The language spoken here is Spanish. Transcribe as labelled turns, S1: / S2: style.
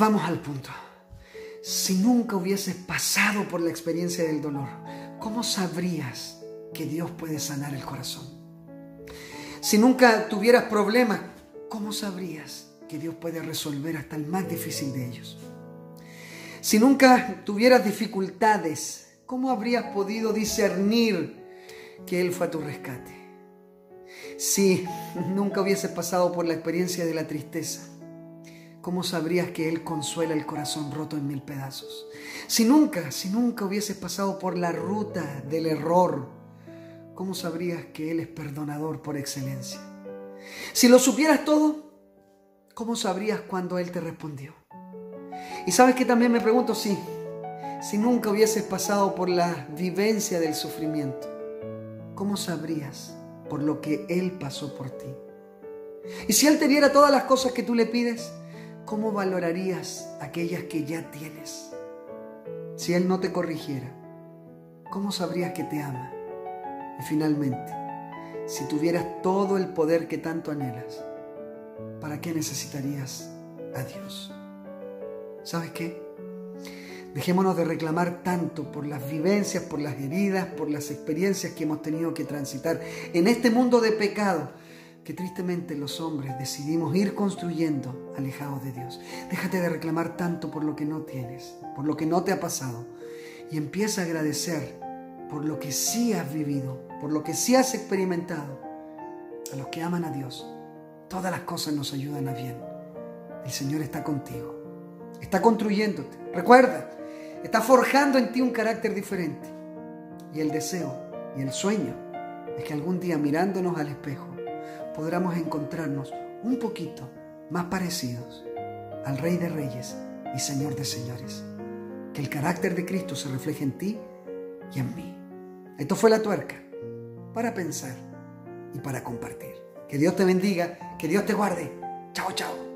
S1: Vamos al punto. Si nunca hubieses pasado por la experiencia del dolor, ¿cómo sabrías que Dios puede sanar el corazón? Si nunca tuvieras problemas, ¿cómo sabrías que Dios puede resolver hasta el más difícil de ellos? Si nunca tuvieras dificultades, ¿cómo habrías podido discernir que Él fue a tu rescate? Si nunca hubieses pasado por la experiencia de la tristeza, ¿cómo sabrías que Él consuela el corazón roto en mil pedazos? Si nunca, si nunca hubieses pasado por la ruta del error, ¿cómo sabrías que Él es perdonador por excelencia? Si lo supieras todo, ¿cómo sabrías cuando Él te respondió? Y sabes que también me pregunto si, si nunca hubieses pasado por la vivencia del sufrimiento, ¿cómo sabrías por lo que Él pasó por ti? Y si Él te diera todas las cosas que tú le pides, ¿cómo valorarías aquellas que ya tienes? Si Él no te corrigiera, ¿cómo sabrías que te ama? Y finalmente, si tuvieras todo el poder que tanto anhelas, ¿para qué necesitarías a Dios? ¿Sabes qué? Dejémonos de reclamar tanto por las vivencias, por las heridas, por las experiencias que hemos tenido que transitar en este mundo de pecado que tristemente los hombres decidimos ir construyendo alejados de Dios. Déjate de reclamar tanto por lo que no tienes, por lo que no te ha pasado y empieza a agradecer por lo que sí has vivido, por lo que sí has experimentado. A los que aman a Dios, todas las cosas nos ayudan a bien. El Señor está contigo está construyéndote. Recuerda, está forjando en ti un carácter diferente. Y el deseo y el sueño es que algún día mirándonos al espejo podamos encontrarnos un poquito más parecidos al Rey de Reyes y Señor de Señores. Que el carácter de Cristo se refleje en ti y en mí. Esto fue la tuerca para pensar y para compartir. Que Dios te bendiga, que Dios te guarde. Chao, chao.